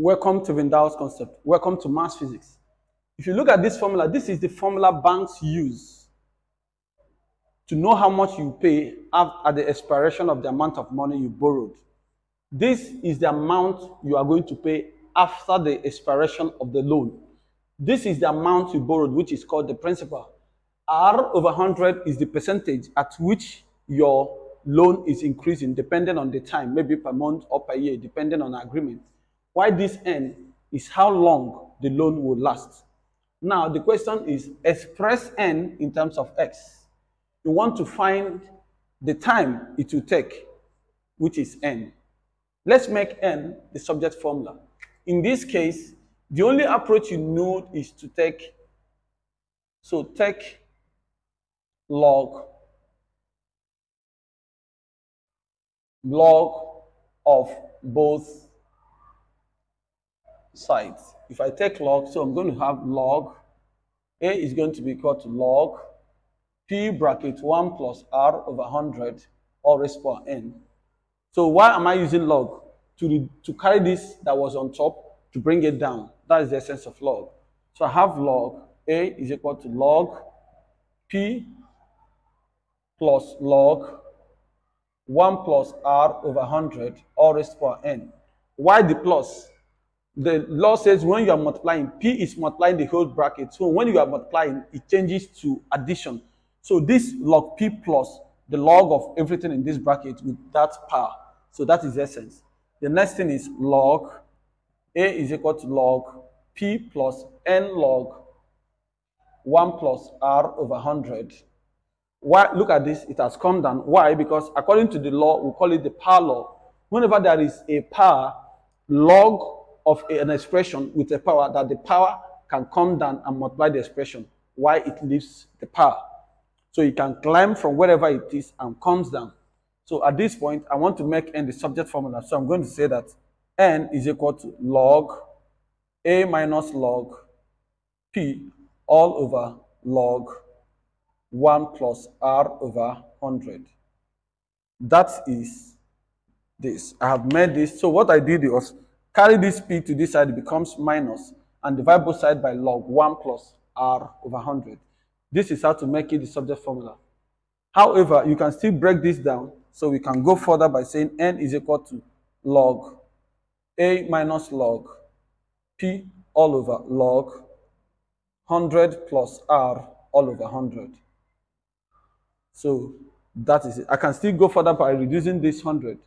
Welcome to Vindal's concept. Welcome to mass physics. If you look at this formula, this is the formula banks use to know how much you pay at the expiration of the amount of money you borrowed. This is the amount you are going to pay after the expiration of the loan. This is the amount you borrowed, which is called the principal. R over 100 is the percentage at which your loan is increasing, depending on the time, maybe per month or per year, depending on agreement. Why this N is how long the loan will last. Now, the question is express N in terms of X you want to find the time it will take, which is n. Let's make n the subject formula. In this case, the only approach you know is to take, so take log, log of both sides. If I take log, so I'm going to have log, a is going to be equal to log p bracket 1 plus r over 100 all raised power n. So why am I using log? To, to carry this that was on top to bring it down. That is the essence of log. So I have log a is equal to log p plus log 1 plus r over 100 all raised power n. Why the plus? The law says when you are multiplying, p is multiplying the whole bracket. So when you are multiplying, it changes to addition. So this log p plus the log of everything in this bracket with that power. So that is essence. The next thing is log a is equal to log p plus n log 1 plus r over 100. Why? Look at this, it has come down. Why? Because according to the law, we call it the power law. Whenever there is a power, log of an expression with a power, that the power can come down and multiply the expression, why it leaves the power. So it can climb from wherever it is and comes down. So at this point, I want to make n the subject formula. So I'm going to say that n is equal to log a minus log p all over log 1 plus r over 100. That is this. I have made this. So what I did was carry this p to this side, it becomes minus, and divide both sides by log 1 plus r over 100. This is how to make it the subject formula. However, you can still break this down. So we can go further by saying n is equal to log a minus log p all over log 100 plus r all over 100. So that is it. I can still go further by reducing this 100.